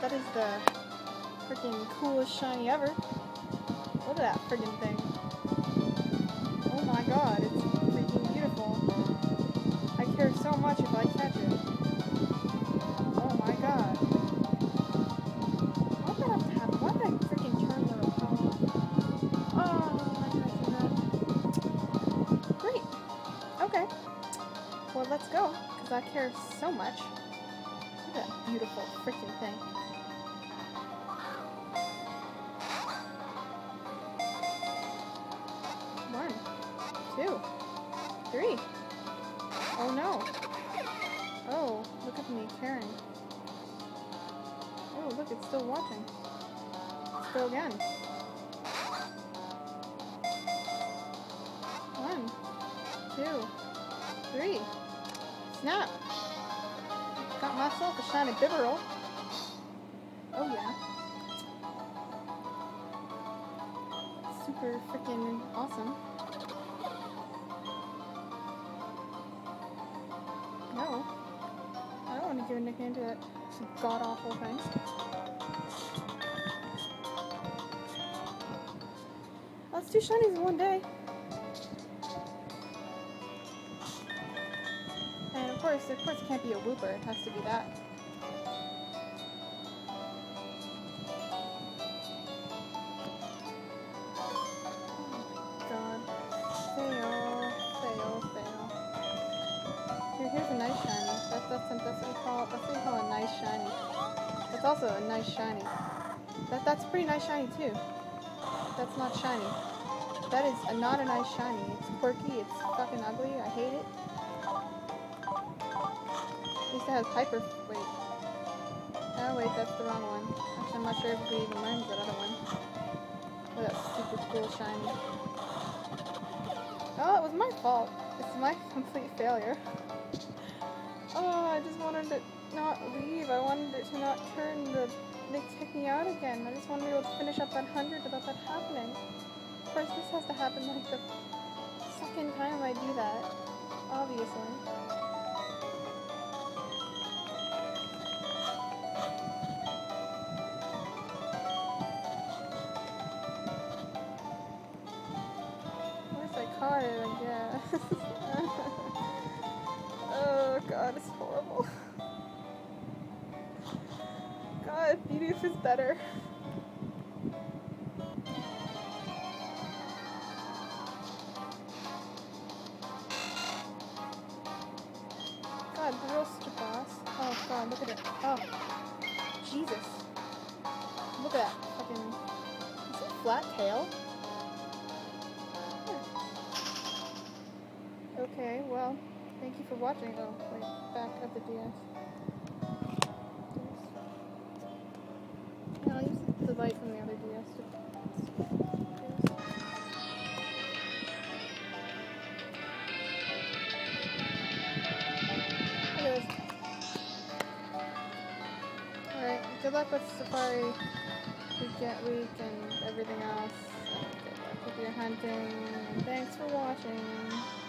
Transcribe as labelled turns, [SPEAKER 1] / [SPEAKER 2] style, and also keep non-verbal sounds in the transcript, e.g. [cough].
[SPEAKER 1] that is the freaking coolest shiny ever. Look at that freaking thing. Oh my god, it's freaking beautiful. I care so much if I catch it. Oh my god. Why'd that have to happen? Why'd I freaking turn the power off? Oh, I didn't do that. Great. Okay. Well, let's go, because I care so much. Look at that beautiful freaking thing. Three. Oh no. Oh, look at me caring. Oh, look, it's still watching. Let's go again. One, two, three. Snap. Got myself a shiny Bibarel. Oh yeah. Super freaking awesome. Give a nickname to that god awful thing. Let's do shinies in one day. And of course, of course, it can't be a Wooper. It has to be that. Also a nice shiny. That, that's pretty nice shiny too. That's not shiny. That is a, not a nice shiny. It's quirky. It's fucking ugly. I hate it. At least it has hyper. Wait. Oh wait, that's the wrong one. Actually, I'm not sure if we even learned that other one. Oh, that super cool shiny. Oh, it was my fault. It's my [laughs] complete failure. I wanted it not leave. I wanted it to not turn the they kick me out again. I just wanted to be able to finish up that hundred without that happening. Of course, this has to happen like the second time I do that. Obviously. I caught it, I guess. [laughs] oh god, it's. Bidoof is better. God, the real boss. Oh god, look at it. Oh. Jesus. Look at that fucking is it a flat tail? Okay, well, thank you for watching. Oh, wait, back at the DS. Alright, good luck with Safari Weekend Week and everything else. Good luck with your hunting. Thanks for watching.